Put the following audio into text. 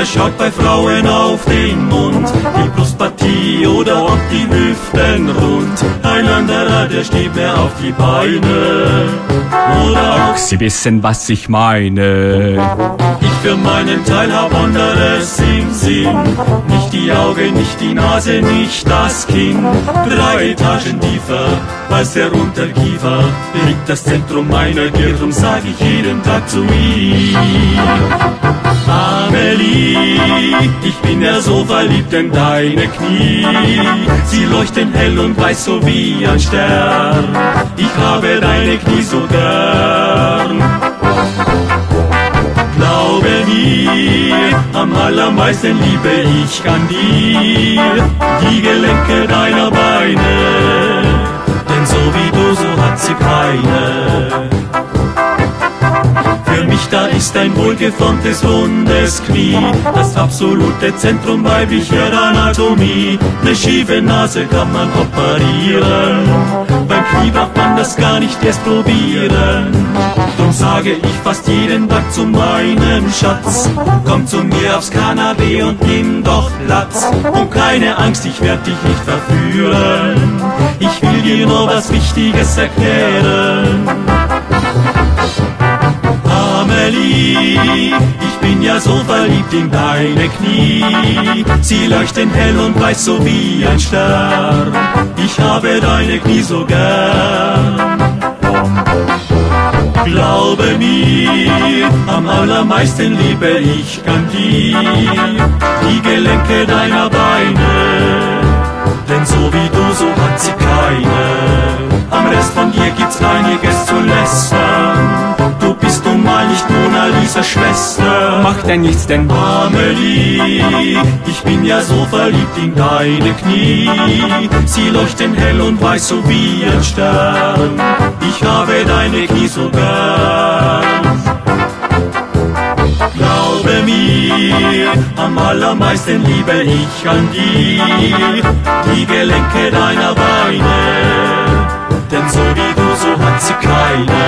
Wer schaut bei Frauen auf den Mund, die Brustpartie oder ob die Hüften rund. Ein anderer, der steht mehr auf die Beine. Oder auch Sie wissen, was ich meine. ich für meinen Teil hab anderes im Sinn. Nicht die Augen, nicht die Nase, nicht das Kinn. Drei Etagen tiefer als der Unterkiefer liegt das Zentrum meiner Gier, drum sag ich jeden Tag zu ihm. Amelie, ich bin ja so verliebt in deine Knie. Sie leuchten hell und weiß so wie ein Stern. Ich habe deine Knie so gern. Allermeisten liebe ich an dir die Gelenke deiner Beine. Denn so wie du, so hat sie keine. Für mich da ist ein wohlgeformtes Hundesknie, das absolute Zentrum weiblicher Anatomie. Eine schiefe Nase kann man operieren, beim Knie braucht man das gar nicht erst probieren. Drum sage ich fast jeden Tag zu meinem Schatz, komm zu mir aufs Kanapee und nimm doch Platz. Und keine Angst, ich werd dich nicht verführen, ich will dir nur was Wichtiges erklären. Amelie, ich bin ja so verliebt in deine Knie. Sie leuchten hell und weiß so wie ein Stern. Ich habe deine Knie so gern. Glaube mir, am allermeisten liebe ich an dir die Gelenke deiner Beine. Denn so wie du, so hat sie keine. Am Rest von dir gibt's einiges zu lästern. Du bist nun mal nicht Mona Lisa Schwester. Macht ja nichts, denn Amelie, ich bin ja so verliebt in deine Knie. Sie leuchten hell und weiß so wie ein Stern. Ich habe deine Knie so gern. Am allermeisten liebe ich an dir die Gelenke deiner Beine. Denn so wie du, so hat sie keine.